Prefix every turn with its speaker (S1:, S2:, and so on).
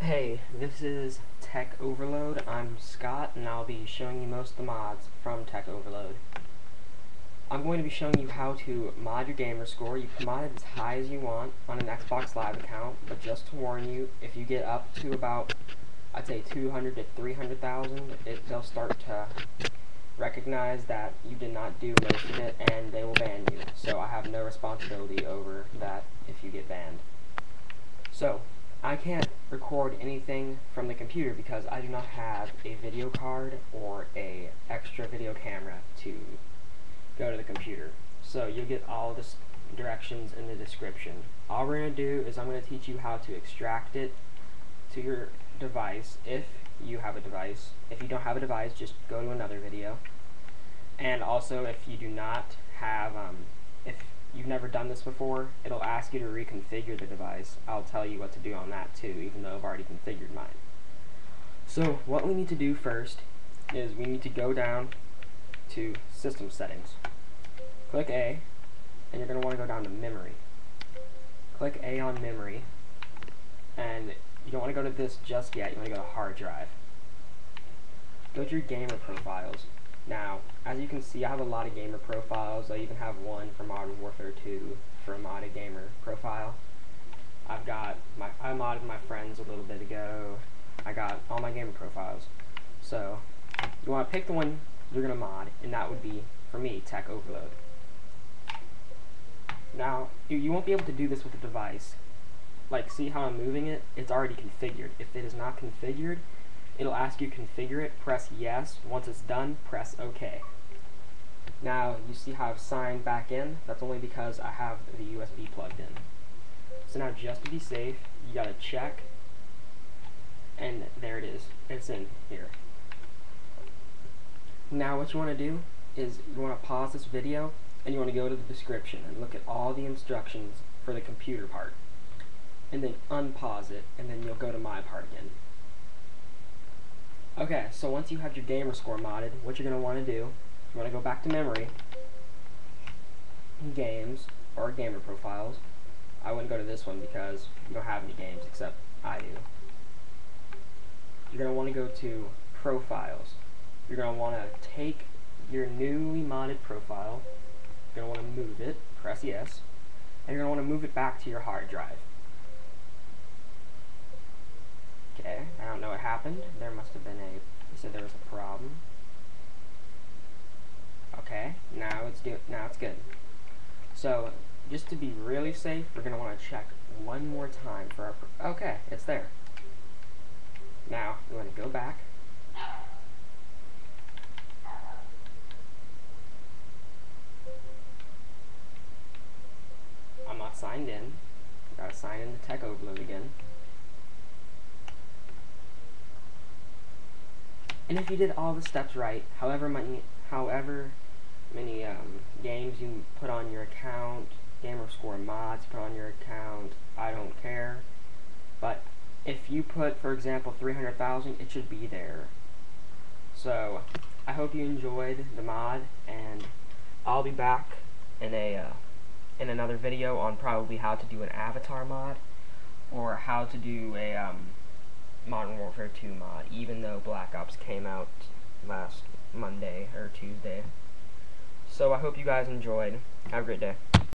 S1: Hey, this is Tech Overload. I'm Scott, and I'll be showing you most of the mods from Tech Overload. I'm going to be showing you how to mod your gamer score. You can mod it as high as you want on an Xbox Live account, but just to warn you, if you get up to about, I'd say 200 to 300,000, they'll start to recognize that you did not do most of it, and they will ban you. So I have no responsibility over that if you get banned. So, I can't record anything from the computer because I do not have a video card or a extra video camera to go to the computer. So you'll get all the directions in the description. All we're going to do is I'm going to teach you how to extract it to your device if you have a device. If you don't have a device, just go to another video. And also if you do not have, um, if you've never done this before, it'll ask you to reconfigure the device. I'll tell you what to do on that too, even though I've already configured mine. So what we need to do first is we need to go down to System Settings. Click A, and you're going to want to go down to Memory. Click A on Memory, and you don't want to go to this just yet, you want to go to Hard Drive. Go to your gamer profiles. You can see, I have a lot of gamer profiles. I even have one for Modern Warfare 2 for a modded gamer profile. I've got my I modded my friends a little bit ago. I got all my gamer profiles. So, you want to pick the one you're going to mod, and that would be, for me, Tech Overload. Now, you won't be able to do this with the device. Like, see how I'm moving it? It's already configured. If it is not configured, it'll ask you to configure it, press yes. Once it's done, press OK. Now, you see how I've signed back in? That's only because I have the USB plugged in. So now, just to be safe, you gotta check, and there it is. It's in here. Now, what you want to do is you want to pause this video, and you want to go to the description and look at all the instructions for the computer part. And then unpause it, and then you'll go to my part again. Okay, so once you have your gamer score modded, what you're going to want to do, you want to go back to memory, games, or gamer profiles. I wouldn't go to this one because you don't have any games except I do. You're going to want to go to profiles. You're going to want to take your newly modded profile, you're going to want to move it, press yes, and you're going to want to move it back to your hard drive. Okay, I don't know what happened. There must have been a, he said there was a problem. Okay, now it's good. now it's good. So, just to be really safe, we're gonna want to check one more time for our, okay, it's there. Now, we want to go back. I'm not signed in. Gotta sign in to Tech Overload again. And if you did all the steps right, however many, however many um, games you put on your account, gamer score mods put on your account, I don't care. But if you put, for example, 300,000, it should be there. So, I hope you enjoyed the mod, and I'll be back in a uh, in another video on probably how to do an avatar mod, or how to do a um, Modern Warfare 2 mod, even though Black Ops came out last Monday or Tuesday. So I hope you guys enjoyed. Have a great day.